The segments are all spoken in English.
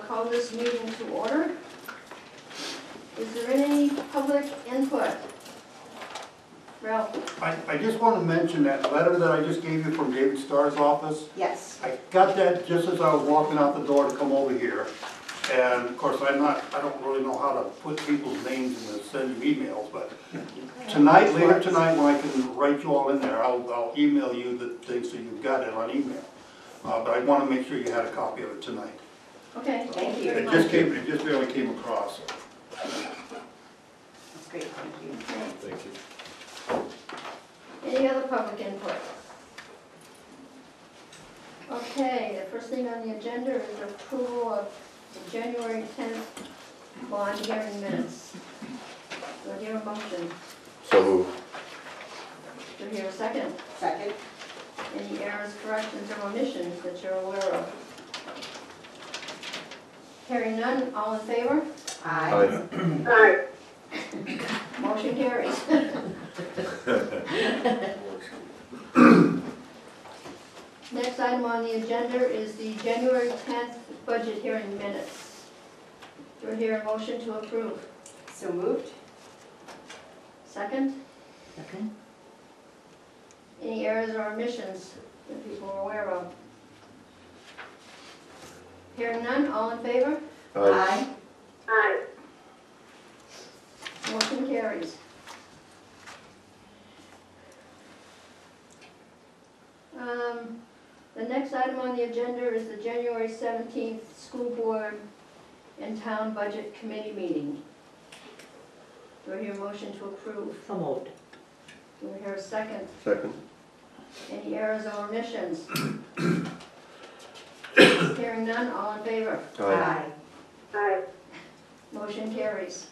I'll call this meeting to order. Is there any public input? Ralph? I, I just want to mention that letter that I just gave you from David Starr's office. Yes. I got that just as I was walking out the door to come over here. And of course, I'm not, I don't really know how to put people's names in the send you emails, but tonight, later tonight, when I can write you all in there, I'll, I'll email you the things so you've got it on email. Uh, but I want to make sure you had a copy of it tonight. Okay, thank you very It just came, it just barely came across. That's great, thank you. Thank you. Any other public input? Okay, the first thing on the agenda is approval of the January tenth bond hearing minutes. Do I hear a motion? So moved. Do I hear a second? Second? Any errors, corrections, or omissions that you're aware of? Hearing none, all in favor? Aye. Motion carries. Next item on the agenda is the January tenth budget hearing minutes. Do I hear a motion to approve? So moved? Second? Second. Any errors or omissions that people are aware of? Hearing none, all in favor? Aye. Aye. Motion carries. Um, The next item on the agenda is the January seventeenth school board and town budget committee meeting. Do I hear a motion to approve? So moved. Do I hear a second? Second. Any errors or omissions? Hearing none, all in favor? Aye. Aye. Motion carries.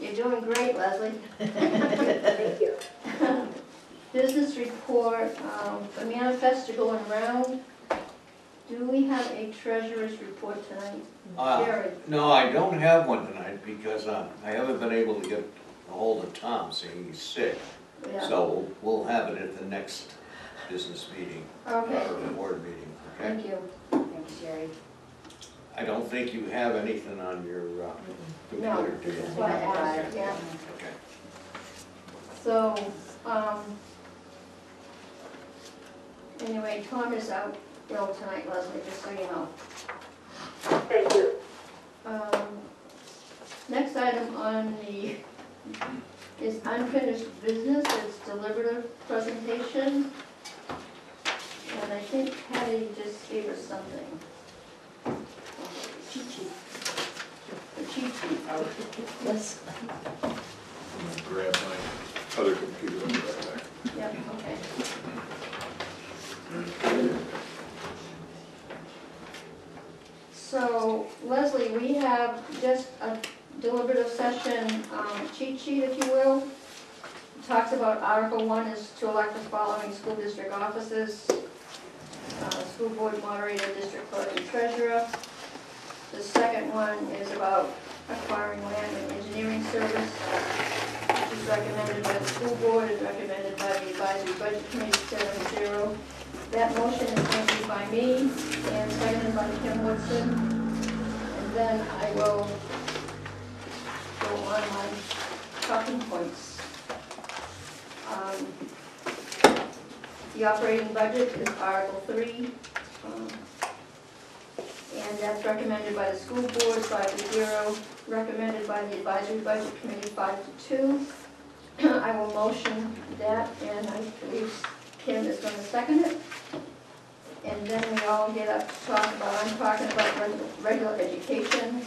You're doing great, Leslie. Thank you. Business report, um, the manifesto going around. Do we have a treasurer's report tonight? Uh, Jerry? No, I don't have one tonight because uh, I haven't been able to get a hold of Tom, saying he's sick. Yeah. So we'll have it at the next business meeting Okay, or board meeting, okay? thank you. Thanks, Sherry. I don't think you have anything on your uh, No, computer, do you? that's why I asked, yeah. Okay. So, um, anyway, Tom is out ill tonight, Leslie, just so you know. Thank you. Um, Next item on the, is unfinished business, it's deliberative presentation. And I think Patty just gave us something. Cheat sheet. The cheat sheet. Yes. Grab my other computer and right back. Yep, okay. So Leslie, we have just a deliberative session um, cheat sheet, if you will. It Talks about Article One is to elect the following school district offices. School board moderator, district clerk, and treasurer. The second one is about acquiring land and engineering service which is recommended by the school board and recommended by the advisory budget committee, seven zero. That motion is be by me and seconded by Kim Woodson. And then I will go on my talking points. Um, The operating budget is Article three. um, And that's recommended by the school board, five to zero, recommended by the advisory budget committee, five to two. I will motion that, and I believe Kim is gonna second it. And then we all get up to talk about, I'm talking about reg- regular education.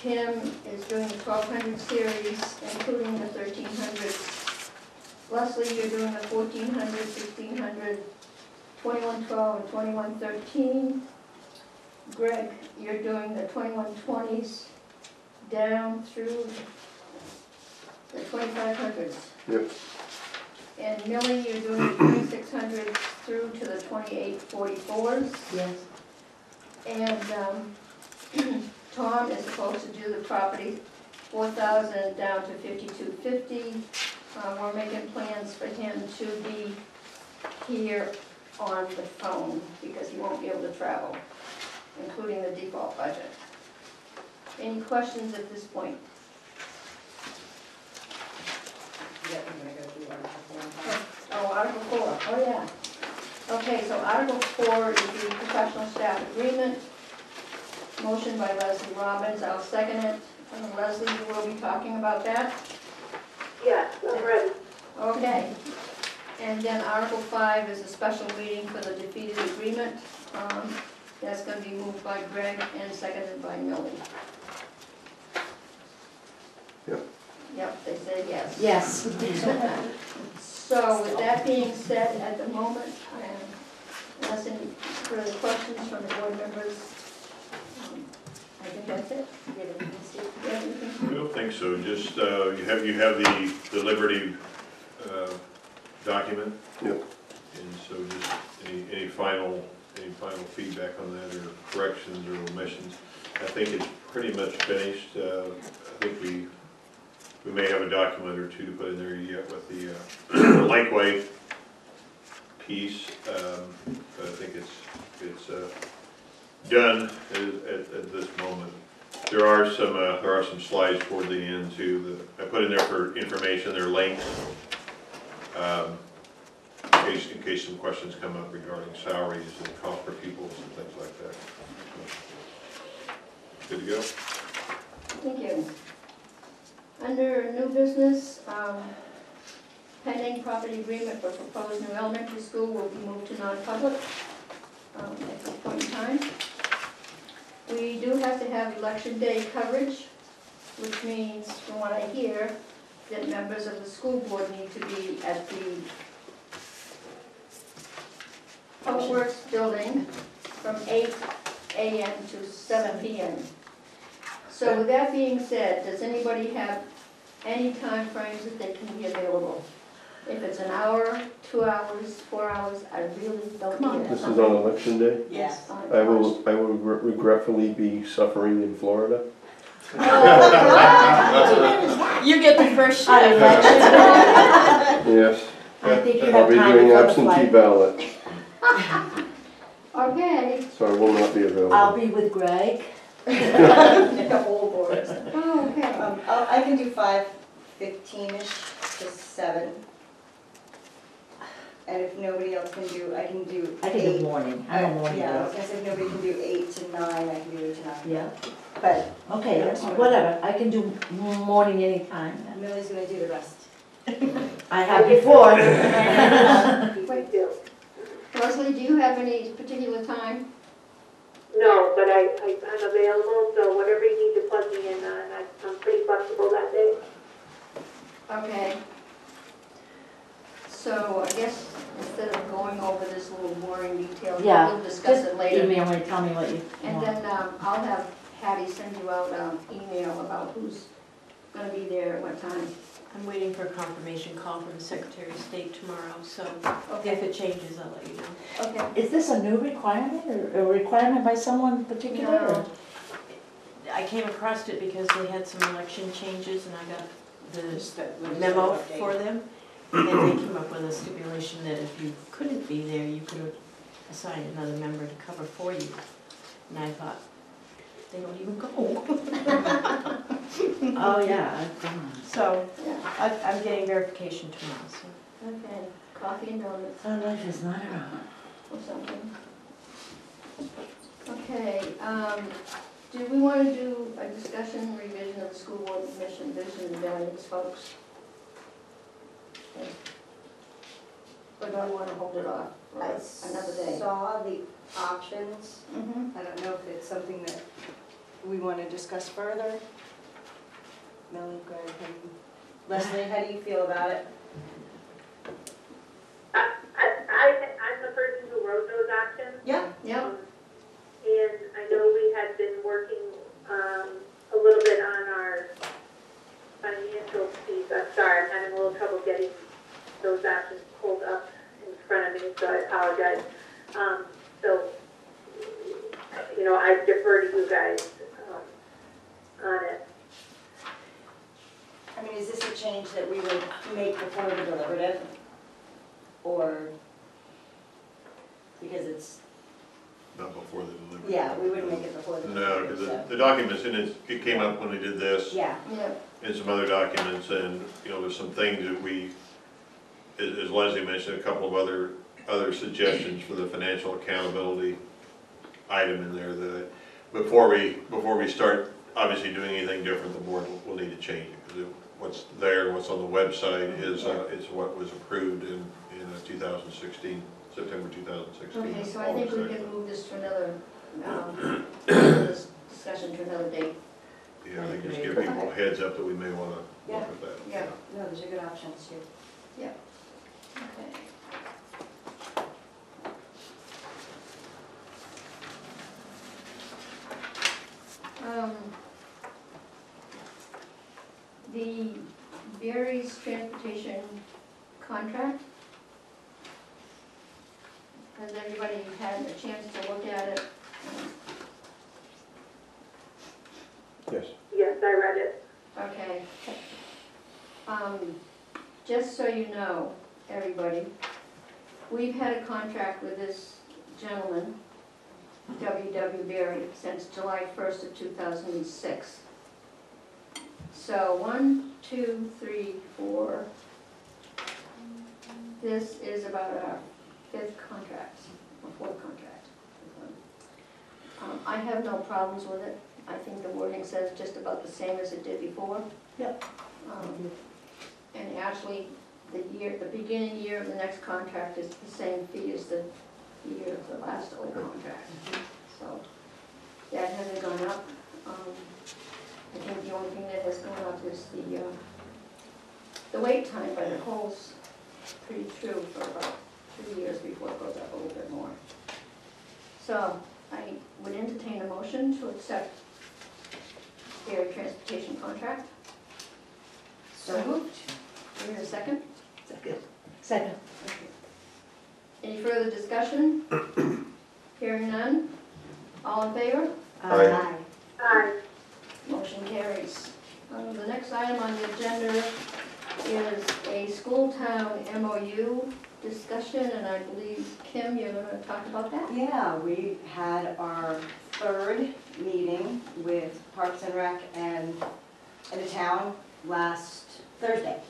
Kim is doing the twelve hundred series, including the thirteen hundreds. Leslie, you're doing the 1400, 1600, 2112, and 2113. Greg, you're doing the 2120s down through the 2500s. Yep. And Millie, you're doing the 2600s through to the 2844s. Yes. And um, Tom is supposed to do the property 4000 down to 5250. Um, we're making plans for him to be here on the phone because he won't be able to travel, including the default budget. Any questions at this point? Yeah, gonna go through Article Oh, Article four. Oh yeah. Okay, so Article four is the professional staff agreement. Motion by Leslie Robbins, I'll second it. And Leslie, you will be talking about that. Yes, I'm ready. Okay. And then Article five is a special meeting for the defeated agreement. Um, That's gonna be moved by Greg and seconded by Millie. Yep. Yep, they said yes. Yes. So with that being said, at the moment, um, unless any further questions from the board members, um, I think that's it. You have anything, Steve? You have anything? I don't think so, just, uh, you have, you have the, the Liberty, uh, document? Yep. And so just any, any final, any final feedback on that, or corrections or omissions? I think it's pretty much finished, uh, I think we, we may have a document or two to put in there yet with the, uh, Lakeway piece, um, but I think it's, it's, uh, done at, at, at this moment. There are some, uh, there are some slides toward the end too, that I put in there for information, they're links. Um, in case, in case some questions come up regarding salaries and cost per pupils and things like that. Good to go? Thank you. Under new business, um, pending property agreement for proposed new elementary school will be moved to non-public um, at this point in time. We do have to have election day coverage, which means, from what I hear, that members of the school board need to be at the Public Works Building from eight AM to seven PM. So with that being said, does anybody have any time frames that they can be available? If it's an hour, two hours, four hours, I really don't Come on. care. This is on election day. Yes. Oh, I will, I will regretfully be suffering in Florida. You get the first shot. shift. election? Yes, I think you I'll have be time doing before the absentee flight. ballot, Okay, so I will not be available. I'll available. be with Greg. The whole board. oh, okay. Um, I'll- I can do five fifteen-ish to seven. And if nobody else can do, I can do I can do eight. morning, I'm a morning Yeah, I was girl. gonna say if nobody can do eight to nine, I can do eight to nine. Yeah, But okay, that's whatever, I can do m- morning anytime. Millie's gonna do the rest. I have before. Me too. Leslie, do you have any particular time? No, but I, I, I'm available, so whatever you need to plug me in on, I- I'm pretty flexible that day. Okay. So I guess instead of going over this little boring detail, Yeah, we'll discuss it later. Email me, tell me what you And want. then um, I'll have Hattie send you out an email about who's gonna be there at what time. I'm waiting for a confirmation call from the Secretary of State tomorrow, so if Okay, it changes, I'll let you know. okay. Is this a new requirement or a requirement by someone particular? or- No. I came across it because they had some election changes and I got the memo for them. And they came up with a stipulation that if you couldn't be there, you could assign another member to cover for you. And I thought, they don't even go. Oh, yeah, I've done So Yeah, I- I'm getting verification tomorrow, so. okay. Coffee and donuts that. Oh, life is not around. or something. Okay, um, do we wanna do a discussion revision of the school board mission, vision, and values, folks? Or do I wanna hold it off for I another day? saw the options. Mhm. I don't know if it's something that we wanna discuss further. Millie, Greg, and Leslie, how do you feel about it? I, I, I'm the person who wrote those options. Yeah. Yep, Um, And I know we had been working, um, a little bit on our financial piece. I'm sorry, I'm having a little trouble getting those options pulled up in front of me, so I apologize. Um, so, you know, I defer to you guys, um, on it. I mean, is this a change that we would make before the deliberative? Or, because it's, Not before the delivery. yeah, we wouldn't make it before the. No, because so- the documents, and it, it came up when we did this, Yeah, Yeah, and some other documents, and, you know, there's some things that we, as as Leslie mentioned, a couple of other, other suggestions for the financial accountability item in there that, before we, before we start obviously doing anything different, the board will- will need to change it, because what's there, what's on the website is, uh, is what was approved in, in thousand sixteen, September two thousand sixteen. okay, so I think we can move this to another, um, this discussion to another date. Yeah, I think just give people a heads up that we may wanna look at that. Yeah. no, those are good options too. Okay. Um, The Berry's transportation contract. Has everybody had a chance to look at it? Yes. Yes, I read it. Okay. Um, just so you know, everybody, we've had a contract with this gentleman, W.W. Berry, since July first of two thousand and six. So, one, two, three, four. This is about our fifth contract, or fourth contract. Um, I have no problems with it. I think the wording says just about the same as it did before. Yep. Um, And actually, the year, the beginning year of the next contract is the same fee as the year of the last old contract. So that hasn't gone up. Um, I think the only thing that has gone up is the, uh, the wait time, but it holds pretty true for about three years before it goes up a little bit more. So I would entertain a motion to accept their transportation contract. So moved. Is there a second? Second. Second. Any further discussion? Hearing none? All in favor? Aye. Aye. Motion carries. Uh, The next item on the agenda is a school town MOU discussion, and I believe, Kim, you're gonna talk about that? Yeah, we had our third meeting with Parks and Rec and, and the town last Thursday.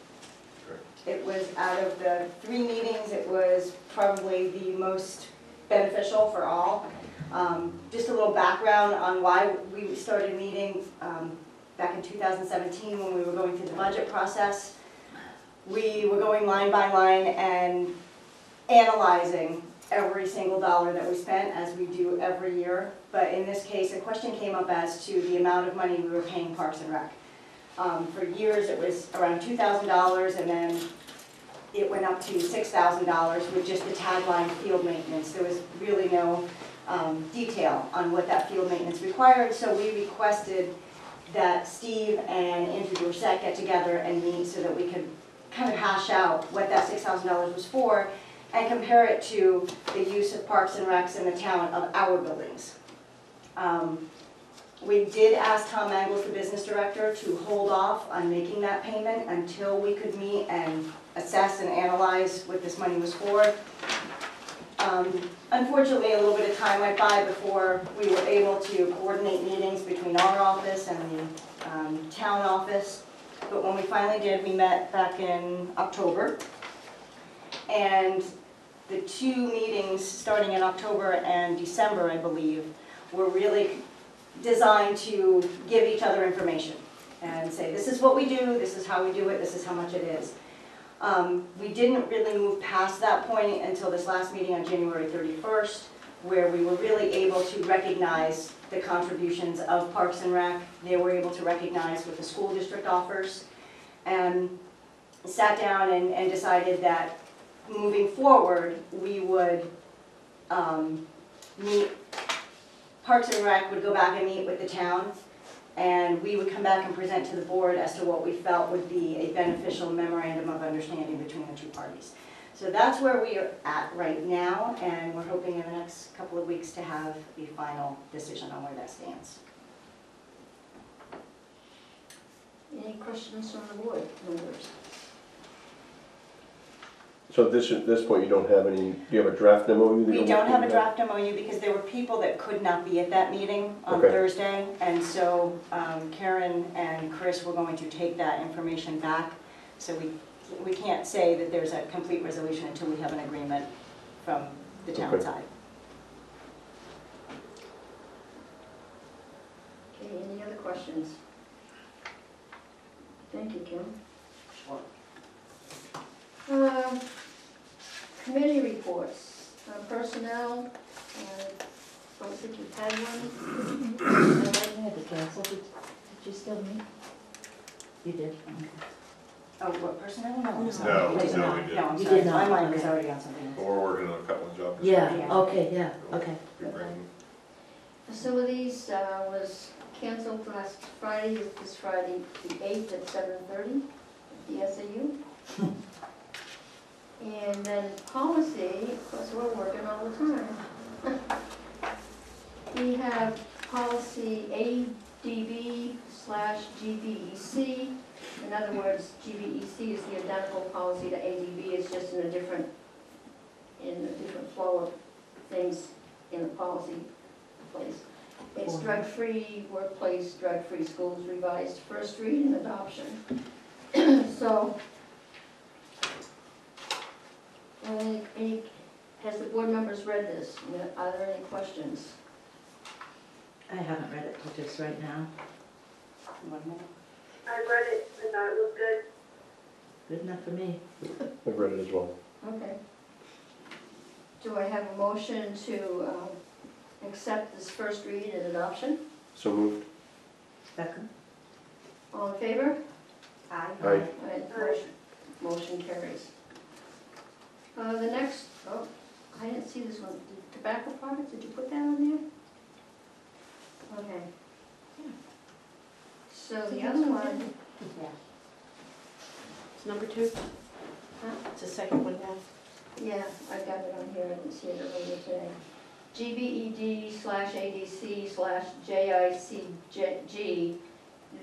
It was out of the three meetings, it was probably the most beneficial for all. Um, Just a little background on why we started meeting um, back in 2017 when we were going through the budget process. We were going line by line and analyzing every single dollar that we spent, as we do every year. But in this case, a question came up as to the amount of money we were paying Parks and Rec. Um, For years, it was around $2,000, and then it went up to $6,000 with just the tagline field maintenance. There was really no um, detail on what that field maintenance required, so we requested that Steve and Andrew Dorset get together and meet so that we could kind of hash out what that $6,000 was for and compare it to the use of parks and recs in the town of our buildings. Um, We did ask Tom Mangles, the business director, to hold off on making that payment until we could meet and assess and analyze what this money was for. Um, Unfortunately, a little bit of time went by before we were able to coordinate meetings between our office and the um, town office. But when we finally did, we met back in October. And the two meetings, starting in October and December, I believe, were really designed to give each other information and say, this is what we do, this is how we do it, this is how much it is. Um, We didn't really move past that point until this last meeting on January 31st, where we were really able to recognize the contributions of Parks and Rec. They were able to recognize what the school district offers. And sat down and, and decided that moving forward, we would um, meet, Parks and Rec would go back and meet with the town, and we would come back and present to the board as to what we felt would be a beneficial memorandum of understanding between the two parties. So that's where we are at right now, and we're hoping in the next couple of weeks to have a final decision on where that stands. Any questions from the board members? So at this, at this point, you don't have any, do you have a draft MOU? that We you're don't have a working on? draft MOU because there were people that could not be at that meeting on Okay. Thursday. And so um, Karen and Chris were going to take that information back. So we, we can't say that there's a complete resolution until we have an agreement from the town Okay. side. Okay, any other questions? Thank you, Kim. Uh, Committee reports, Uh, personnel, uh, don't think you've had one. I had to cancel, did, did you still meet? You did? Oh, what personnel? No, I'm No. sorry. No, I no, we didn't. No, I'm You sorry, did my not, mind was okay. already on something else. But we're working on a couple of jobs. Yeah, okay, yeah, okay. We bring- Facilities uh, was canceled last Friday, this Friday, the 8th at 7:30 at the SAU. And then policy, because we're working all the time. We have policy ADB slash GBEC. In other words, GBEC is the identical policy to ADB, it's just in a different, in a different flow of things in the policy place. It's drug-free workplace, drug-free schools revised first read and adoption. So, any, any, has the board members read this? Are there any questions? I haven't read it till just right now. One minute. I read it, I thought it was good. Good enough for me. I've read it as well. Okay. Do I have a motion to, um, accept this first read and adoption? So moved. Second? All in favor? Aye. Aye. Aye, motion, motion carries. Uh, the next, oh, I didn't see this one, The tobacco products, did you put that on there? Okay. So the other one, Yeah. It's number two, huh? it's the second one down. Yeah, I've got it on here, I didn't see it earlier today. GBED slash ADC slash JICG,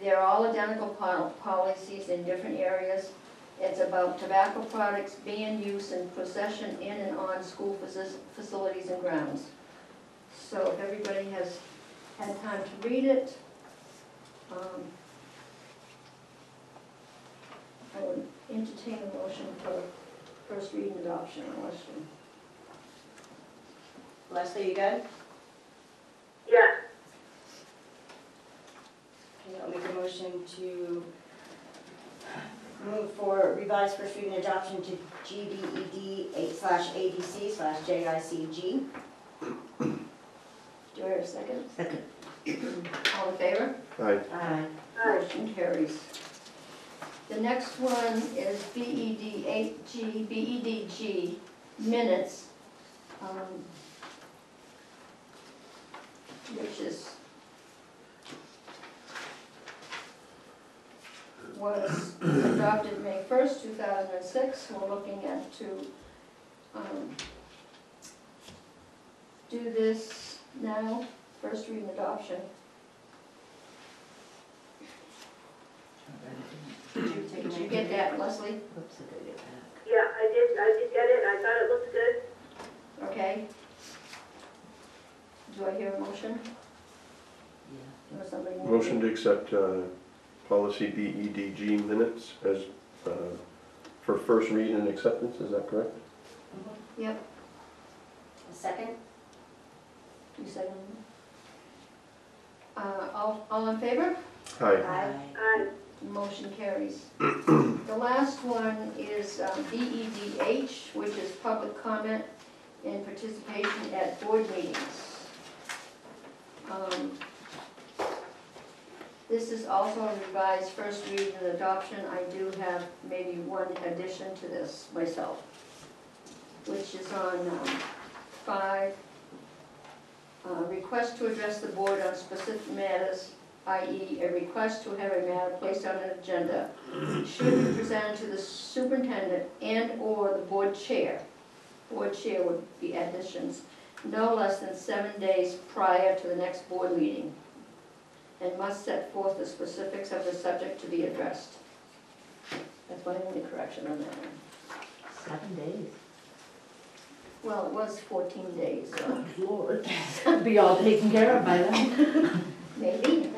they're all identical pol- policies in different areas. It's about tobacco products, ban use and possession in and on school facilities and grounds. So if everybody has had time to read it, um, I would entertain a motion for first reading adoption unless you Leslie, you good? Yeah. Okay, I'll make a motion to move for revised first reading adoption to GBED eight slash ADC slash JICG. Do I have a second? Second. All in favor? Aye. Aye. aye, Motion carries. The next one is BED eight G, BEDG minutes. um, Which is was adopted May first, two thousand and six. We're looking at to um, do this now, first reading adoption. Did you take Did a you minute? get that, Leslie? Whoops, I gotta back. yeah, I did, I did get it, I thought it looked good. Okay. Do I hear a motion? Yeah. Or somebody? Motion to accept uh, policy BEDG minutes as, uh, for first read and acceptance, is that correct? Yep, A second? you second. Uh, all, all in favor? Aye. Aye. Aye, Motion carries. The last one is um, BEDH, which is public comment and participation at board meetings. Um, This is also a revised first read and adoption. I do have maybe one addition to this myself, which is on um, five. Uh, Request to address the board on specific matters i.e. a request to have a matter placed on an agenda, should be presented to the superintendent and/or the board chair. Board chair would be additions, no less than seven days prior to the next board meeting, and must set forth the specifics of the subject to be addressed. That's my only correction on that one. Seven days. Well, it was fourteen days, so Good lord. It'll be all taken care of by then. maybe.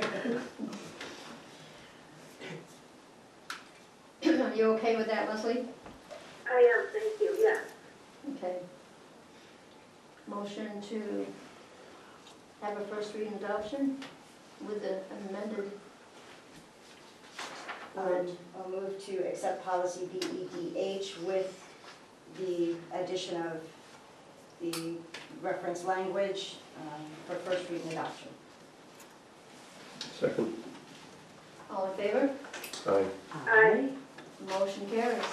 Are You okay with that, Leslie? I am, thank you, yes. Okay. Motion to have a first reading adoption with the amended. Um, I'll move to accept policy BEDH with the addition of the reference language um, for first reading adoption. Second. All in favor? Aye. Aye. Motion carries.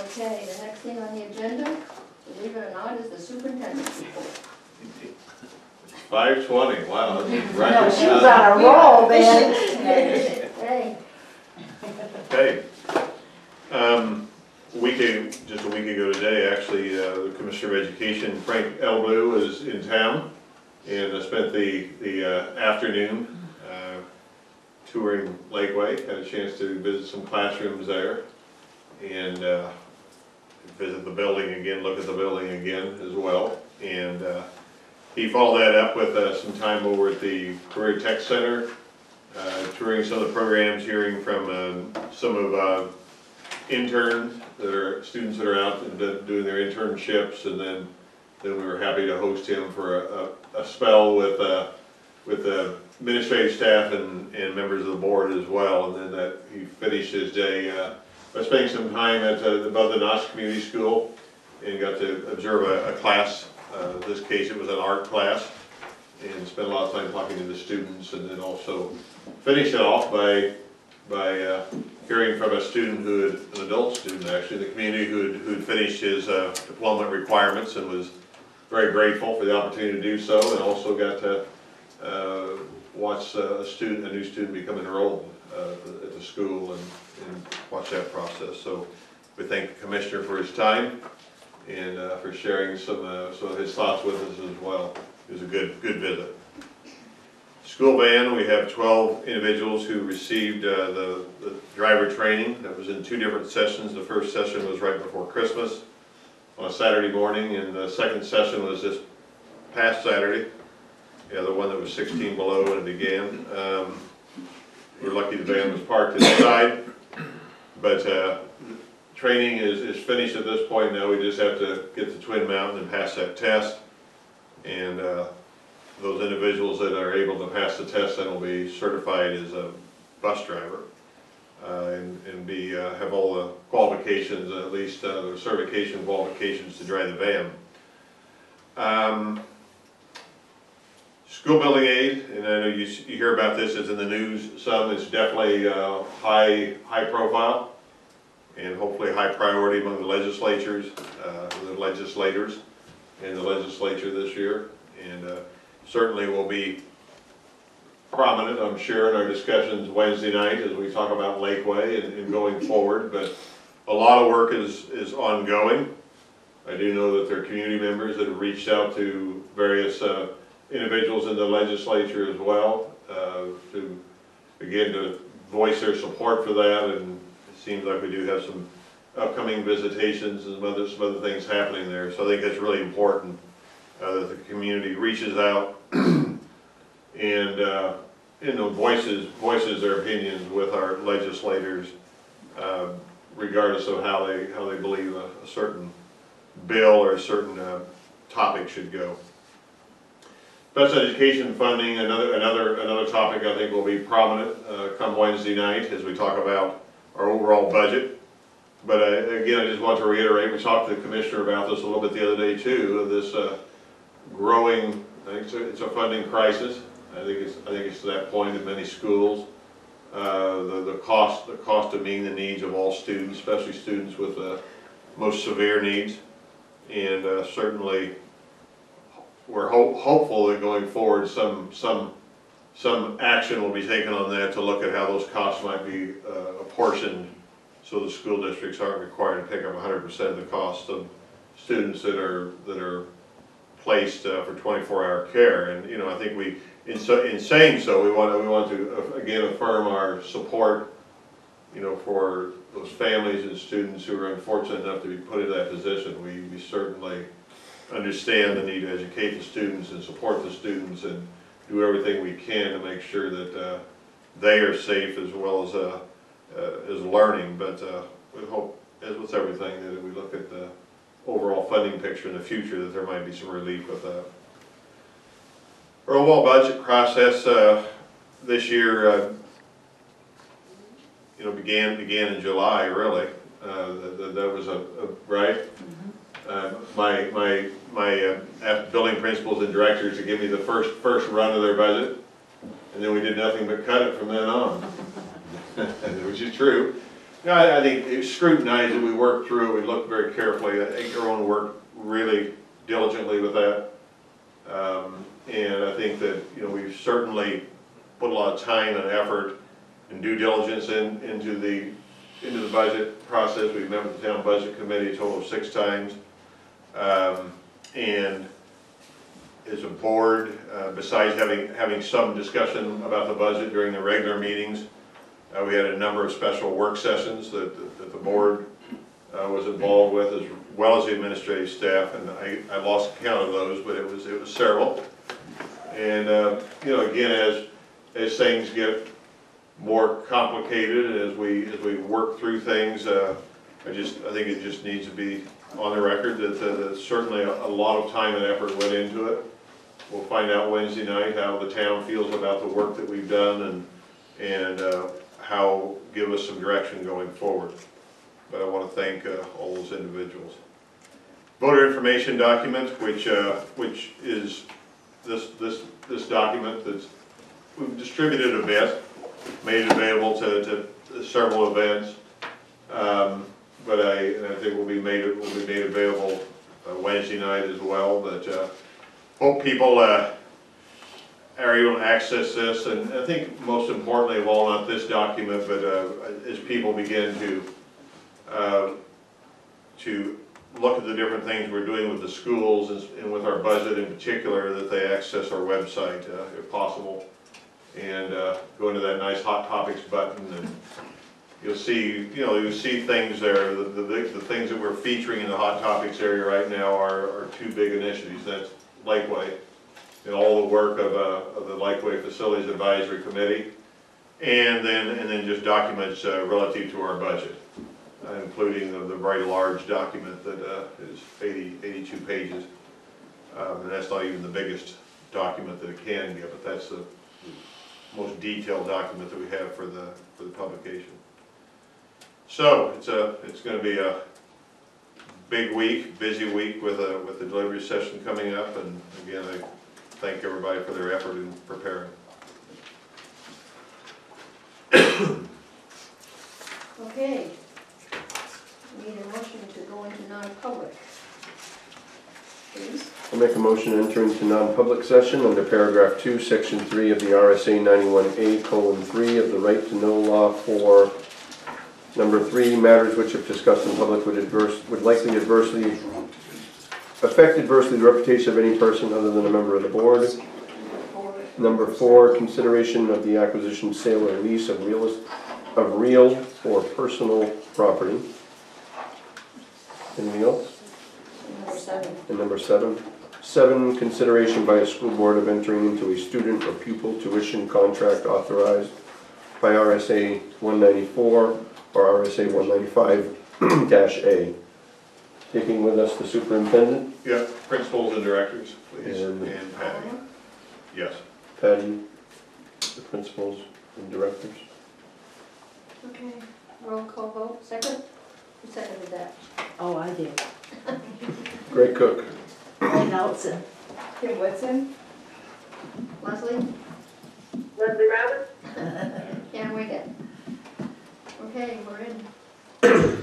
Okay, the next thing on the agenda, believe it or not, is the superintendent's report. Five twenty, wow, that's a record. No, she was on a roll, man. Hey, Okay. Um, a week, a- just a week ago today, actually, uh, the Commissioner of Education, Frank Edelblut, was in town. And I spent the, the uh, afternoon uh, touring Lakeway, had a chance to visit some classrooms there. And uh, visit the building again, look at the building again as well. And uh, he followed that up with uh, some time over at the Career Tech Center, uh, touring some of the programs, hearing from um, some of uh, interns that are, students that are out and doing their internships, and then, then we were happy to host him for a, a- a spell with, uh, with the administrative staff and, and members of the board as well, and then that, he finished his day uh, by spending some time at uh, above the Notch Community School, and got to observe a, a class, uh, in this case, it was an art class, and spent a lot of time talking to the students, and then also finish it off by, by uh, hearing from a student who had, an adult student actually, in the community who had, who had finished his uh, diploma requirements and was very grateful for the opportunity to do so, and also got to uh, watch uh, a student, a new student become enrolled uh, at the school and, and watch that process. So we thank the commissioner for his time and uh, for sharing some, uh, some of his thoughts with us as well. It was a good, good visit. School band, we have 12 individuals who received uh, the the driver training. That was in two different sessions. The first session was right before Christmas on a Saturday morning, and the second session was this past Saturday. Yeah, the one that was 16 below when it began. Um, We're lucky the van was parked inside, but uh, training is, is finished at this point now. We just have to get the twin mountain and pass that test. And uh, those individuals that are able to pass the test then will be certified as a bus driver. uh, And, and be, uh, have all the qualifications, at least uh, the certification qualifications to drive the van. Um, School building aid, and I know you, you hear about this, it's in the news some, it's definitely uh, high, high profile and hopefully high priority among the legislatures, uh, the legislators in the legislature this year. And uh, certainly will be prominent, I'm sure, in our discussions Wednesday night as we talk about Lakeway and, and going forward. But a lot of work is, is ongoing. I do know that there are community members that have reached out to various uh, individuals in the legislature as well uh, to, again, to voice their support for that. And seems like we do have some upcoming visitations and some other, some other things happening there. So I think that's really important uh, that the community reaches out and, uh, you know, voices, voices their opinions with our legislators, uh, regardless of how they, how they believe a, a certain bill or a certain, uh, topic should go. Special education funding, another, another, another topic I think will be prominent, uh, come Wednesday night as we talk about our overall budget. But, uh, again, I just want to reiterate, we talked to the commissioner about this a little bit the other day too, of this, uh, growing, I think it's a, it's a funding crisis. I think it's, I think it's to that point in many schools. Uh, the, the cost, the cost of meeting the needs of all students, especially students with the most severe needs. And, uh, certainly, we're hope, hopeful that going forward, some, some, some action will be taken on that to look at how those costs might be, uh, apportioned so the school districts aren't required to pick up hundred percent of the cost of students that are, that are placed uh, for twenty-four hour care. And, you know, I think we, in so, in saying so, we want to, we want to, uh, again, affirm our support you know, for those families and students who are unfortunate enough to be put in that position, we, we certainly understand the need to educate the students and support the students and do everything we can to make sure that, uh, they are safe as well as, uh, uh, as learning, but, uh, we hope, as with everything, that if we look at the overall funding picture in the future, that there might be some relief with that. Our overall budget process, uh, this year, uh, you know, began, began in July, really. Uh, that, that- was a, a, right? Uh, my, my, my, uh, building principals and directors to give me the first, first run of their budget, and then we did nothing but cut it from then on. Which is true. No, I, I think it scrutinized it, we worked through it, we looked very carefully, I think everyone worked really diligently with that. Um, and I think that, you know, we've certainly put a lot of time and effort and due diligence in, into the, into the budget process. We've met with the town budget committee a total of six times. Um, and as a board, uh, besides having, having some discussion about the budget during the regular meetings, uh, we had a number of special work sessions that, that the board, uh, was involved with as well as the administrative staff, and I, I lost count of those, but it was, it was several. And, uh, you know, again, as, as things get more complicated, as we, as we work through things, uh, I just, I think it just needs to be on the record that, that that certainly a, a lot of time and effort went into it. We'll find out Wednesday night how the town feels about the work that we've done and, and, uh, how, give us some direction going forward. But I want to thank, uh, all those individuals. Voter information document, which, uh, which is this, this, this document that's, we've distributed a bit, made available to, to several events. Um, but I, and I think will be made, will be made available uh, Wednesday night as well, but, uh, hope people, uh, are able to access this, and I think most importantly of all, not this document, but, uh, as people begin to, uh, to look at the different things we're doing with the schools and- and with our budget in particular, that they access our website, uh, if possible. And, go into that nice hot topics button and you'll see, you know, you'll see things there, the, the, the things that we're featuring in the hot topics area right now are, are two big initiatives, that's Lakeway and all the work of, uh, of the Lakeway Facilities Advisory Committee, and then, and then just documents, uh, relative to our budget, uh, including the, the very large document that, uh, is 80 82 pages. Um, and that's not even the biggest document that it can get, but that's the most detailed document that we have for the, for the publication. So, it's a, it's gonna be a big week, busy week with a, with the delivery session coming up, and again, I thank everybody for their effort in preparing. Okay. Need a motion to go into non-public. Please. I'll make a motion to enter into non-public session under paragraph two, section three of the RSA ninety-one A colon three of the right to know law for number three, matters which if discussed in public would adverse, would likely adversely affect adversely the reputation of any person other than a member of the board. Number four, consideration of the acquisition, sale, or lease of real, of real or personal property. Anything else? Number seven. And number seven, seven, consideration by a school board of entering into a student or pupil tuition contract authorized by RSA one ninety-four or RSA one ninety-five dash A. Taking with us the superintendent, Yeah, principals and directors, please, And- and Patty, yes. Patty, the principals and directors. Okay, roll call vote, second? Who seconded that? Oh, I did. Greg Cook. Ray Nelson. Kim Woodson? Leslie? Leslie Roberts? Okay, we're in.